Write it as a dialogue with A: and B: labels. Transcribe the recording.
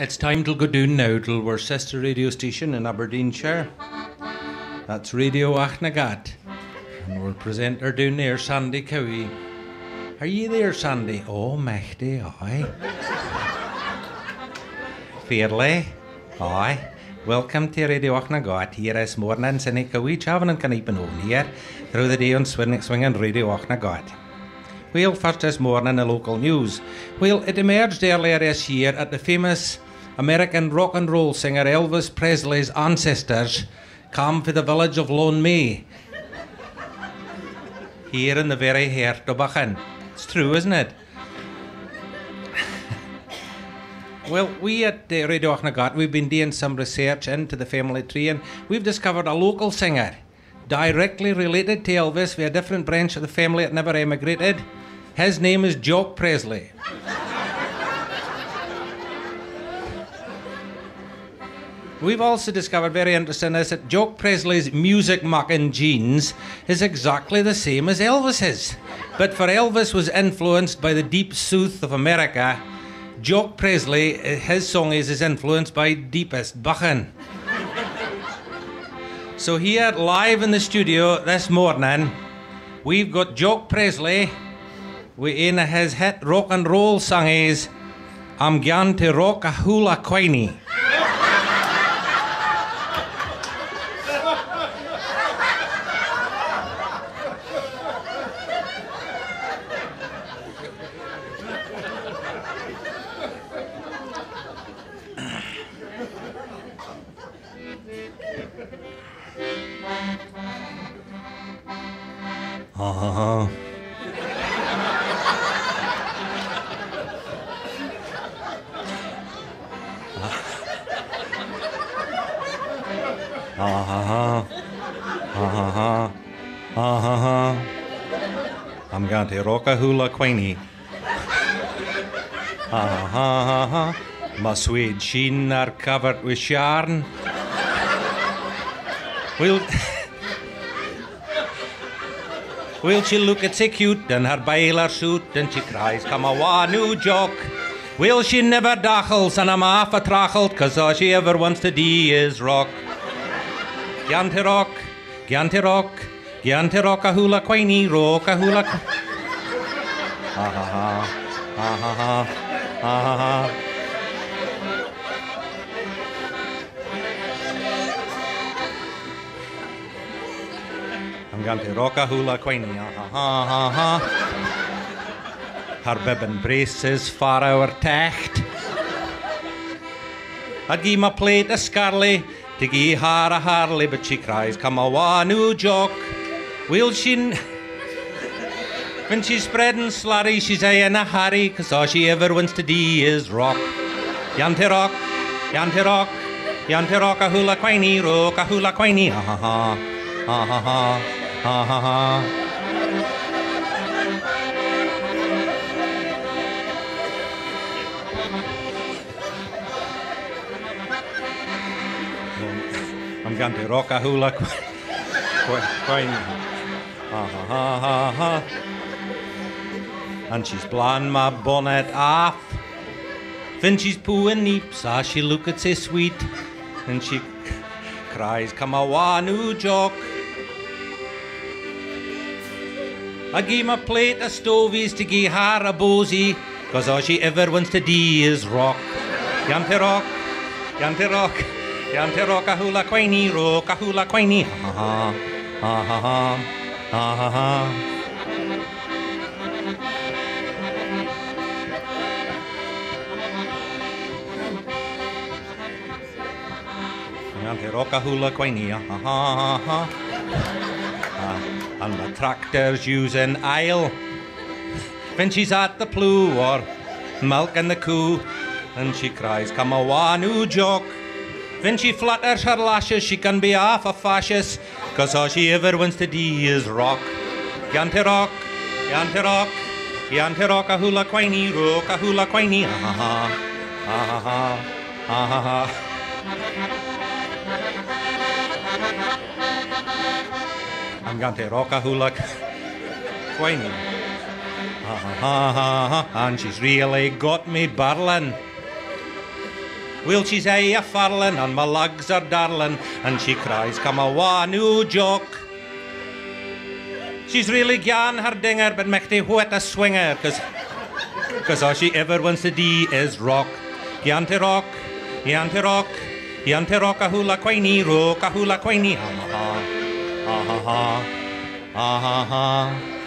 A: It's time to go down now to our sister radio station in Aberdeenshire. That's Radio Achnagat. And we'll present her down there, Sandy Cowie. Are you there, Sandy? Oh, Mechty, aye. Fairly, aye. Welcome to Radio Achnagat. Here is morning, Sandy Cowie, chavin and canipen on here through the day on swinging, swinging Radio Achnagat. Well, first this morning, the local news. Well, it emerged earlier this year at the famous American rock and roll singer Elvis Presley's ancestors come from the village of Lonmay. Here in the very heart of Buchan. It's true, isn't it? Well, we at uh, Radio Achnagat, we've been doing some research into the family tree and we've discovered a local singer directly related to Elvis with a different branch of the family that never emigrated. His name is Jock Presley. We've also discovered very interesting is that Jock Presley's music mucking genes is exactly the same as Elvis's. But for Elvis was influenced by the deep sooth of America, Jock Presley, eh, his song is, is influenced by deepest Buchan. so here live in the studio this morning, we've got Jock Presley with in his hit rock and roll song is I'm going to rock a hula quinie. Uh-huh. Uh-huh. Uh-huh. I'm going to rock a hula quinie. Uh-huh. My suede sheen are covered with yarn. Will Will she look at so cute her bailer suit and she cries, Come a new jock. Will she never dachels and I'm half a trachelt, cause all she ever wants to do is rock. Giante rock, giante rock, giante rock a hula quinie, rock a hula. Ha ha ha, ha ha ha, ha ha ha. I'm going to rock a hula quinie, ha ha ha ha. Her bib and braces far our tacht. I'd give my plate a scarly to give her a harley, but she cries, Come a new jock. Will she. When she's spreading slurry, she's a in a hurry, cause all she ever wants to do is rock. Yante rock, yante rock, yante rock a hula quinie, rock a hula quinie, ha ha ha, ha ha ha, ha ha ha. I'm going to rock a hula queen. Ha ha ha ha. And she's blowing my bonnet off. Then she's pooing neeps, ah, she look at so sweet. And she cries, Come a new jock. I give my plate of stovies to give her a bosey, cause all she ever wants to do is rock. Yante rock, yante rock, yante rock a hula quinie, rock a hula quinie. Ha ha ha, ha ha ha, ha ha ha. Yante rock a hula quinie, ha ha ha ha. And the tractor's using aisle. When she's at the plough or milking the coo, and she cries, Come a new jock. When she flutters her lashes, she can be half a fascist, cause all she ever wants to do is rock. Yante rock, yante rock, yante rock a hula quinie, rock a hula quinie, ha ha ha, ha ha ha, ha ha ha. I'm going to rock a hula. Ha ha ha ha ha, and she's really got me barlin. Well, she's a a farlin and my legs are darlin', and she cries, come a wa new joke. She's really gone her dinger, but mechty what a swinger, cause, cause all she ever wants to do is rock. Giante rock, giante rock, giante rock a hula quinie, rock a hula quinie, ha ha ha, ha ha ha, ha ha ha.